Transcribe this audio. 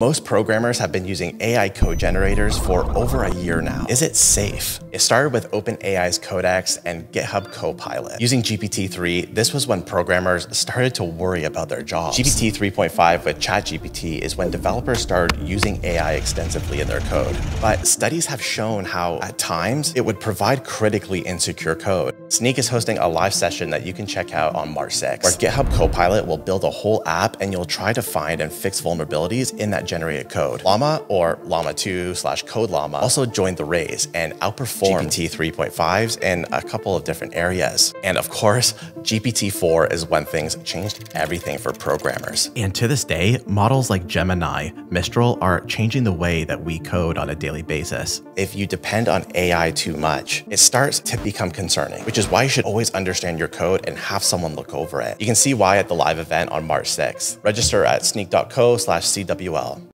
Most programmers have been using AI code generators for over a year now. Is it safe? It started with OpenAI's Codex and GitHub Copilot. Using GPT-3, this was when programmers started to worry about their jobs. GPT 3.5 with ChatGPT is when developers started using AI extensively in their code. But studies have shown how, at times, it would provide critically insecure code. Snyk is hosting a live session that you can check out on March 6, where GitHub Copilot will build a whole app and you'll try to find and fix vulnerabilities in that generated code. Llama or Llama 2 slash Code Llama also joined the race and outperformed GPT 3.5s in a couple of different areas. And of course, GPT-4 is when things changed everything for programmers. And to this day, models like Gemini, Mistral are changing the way that we code on a daily basis. If you depend on AI too much, it starts to become concerning, which is why you should always understand your code and have someone look over it. You can see why at the live event on March 6th. Register at snyk.co slash CWL.